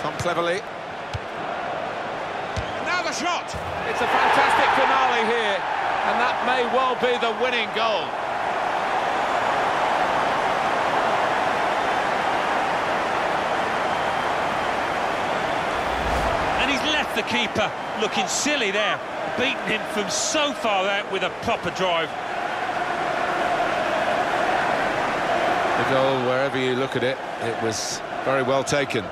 Tom Cleverley. Now the shot! It's a fantastic finale here, and that may well be the winning goal. And he's left the keeper looking silly there, beating him from so far out with a proper drive. The goal, wherever you look at it, it was very well taken.